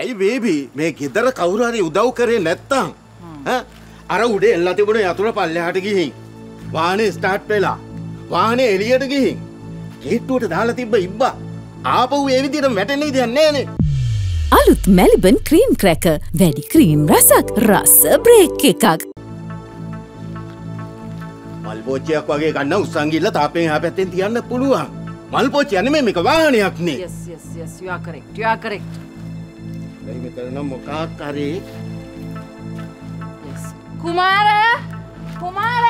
ඇයි බේබි මේ ගෙදර කවුරහරි උදව් කරේ නැත්තං? අර උඩේ එල්ලා තිබුණ යතුර පල්ලෙහාට ගිහින්. වාහනේ ස්ටාර්ට් වෙලා. වාහනේ එළියට ගිහින්. ගේට්ටුවට දාලා තිබ්බ ඉබ්බා. ආපහු ඒ විදිහට වැටෙන්නේ දෙයක් නෑනේ අලුත් මැලිබන් ක්‍රීම් ක්‍රැක වැඩි ක්‍රීම් රසක් රස්ස බ්‍රේක් එකක්. මල් පෝච්චියක් වගේ ගන්න උස්සන් ගිහලා තාපෙන් එහා පැත්තෙන් තියන්න පුළුවන්. මල් පෝච්චිය නෙමෙයි මේක වාහනයක් නේ. Yes yes yes you are correct you are correct දැන් මෙතන මොකක් හරි. කුමාර කුමාර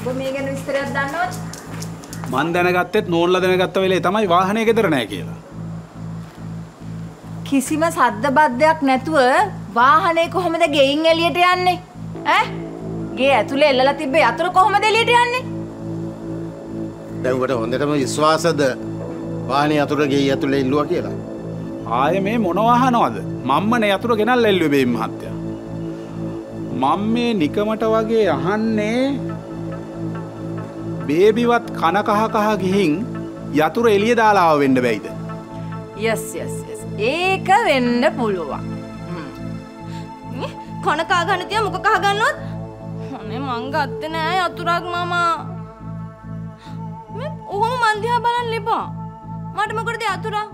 ඔබ මේ ගැන විස්තරයක් දන්නවද? මන් දැනගත්තෙත් නෝල්ල දැනගත්ත වෙලේ තමයි වාහනය ගෙදර නෑ කියලා. කිසිම සද්ද බද්ධයක් නැතුව වාහනේ කොහොමද ගෙයින් එළියට යන්නේ? ඈ? ගේ ඇතුලේ එල්ලලා තිබ්බ යතුරු කොහොමද එළියට යන්නේ? දැන් උඹට හොඳටම විශ්වාසද වාහනේ අතුර ගේ ඇතුලේ ඉල්ලුවා කියලා. ආය මේ මොනවාහනවද මම්මන යතුර ගෙනල් එල්ලුව බේම් මහත්තය. මං මේ නිකමට වගේ අහන්නේ බේබිවත් කනකහකහ ගිහින් යතුර එලිය දාලාව වෙන්න බැයිද. යස් යස් යස් ඒක වෙන්න පුළුවන්. කනකා ගණතිය මොක කහ ගන්නොත් හනේ මං ගත්ත නෑ යතුරක් මමා. ඔහොම මන්දිහා බලන් ලිපා මට මොකටද යතුරා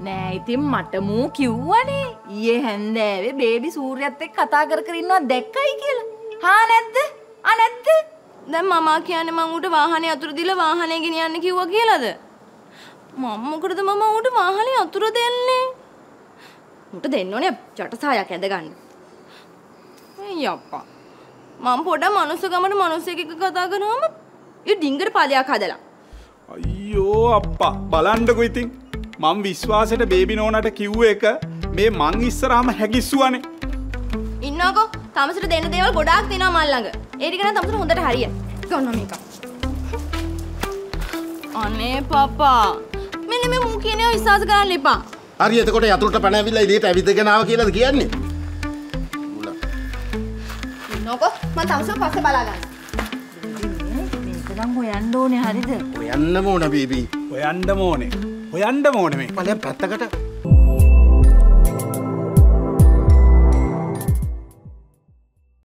නෑ ඉතින් මට මූ කිව්වනේ ඊයේ හැන්දෑවේ බේබි සූර්යත් එක්ක කතා කර කර ඉන්නවා දැක්කයි කියලා. හා නැද්ද? ආ නැද්ද? දැන් මමා කියන්නේ මං උට වාහනේ යතුරු දීලා වාහනේ ගෙනියන්න කිව්වා කියලාද මම මොකටද මම උට වාහනේ යතුරු දෙන්නේ උට දෙන්න ඕනේ ජටසායක් ඇඳ ගන්න අයිය අප්පා මම පොඩ මනුස්සකමට මනුස්සයෙක් එක්ක කතා කරනවම ඒ ඩිංගර පාලයක් හදලා අයියෝ අප්පා. බලන්ඩකු ඉතින්. මං විශ්වාසයට බේබි නෝනට කිව්ව එක මේ මං ඉස්සරහම හැකිස්සුවනේ ඉන්නකෝ තමසට දෙන්න දේවල් ගොඩාක් තියෙනවා මල්ලඟ ඒ ටික නම් තමසට හොඳට හරිය. ගන්න මේක. අනේ පපා. මෙන්න මේ මූ කියන විශ්වාස කරන්න එපා. හරි එතකොට යතුරට පැන ඇවිල්ලා එළියට ඇවිදගෙන ආවා කියලාද කියන්නේ? ඉන්නකෝ මම තමසට පස්සේ බලා ගන්න මේක නම් හොයන්න ඕනේ හරිද? ඔයන්නම ඕන බීබී. ඔයන්ඩ මෝනේ ඔයන්ඩ මෝන මේ. පලයන් පැත්තකට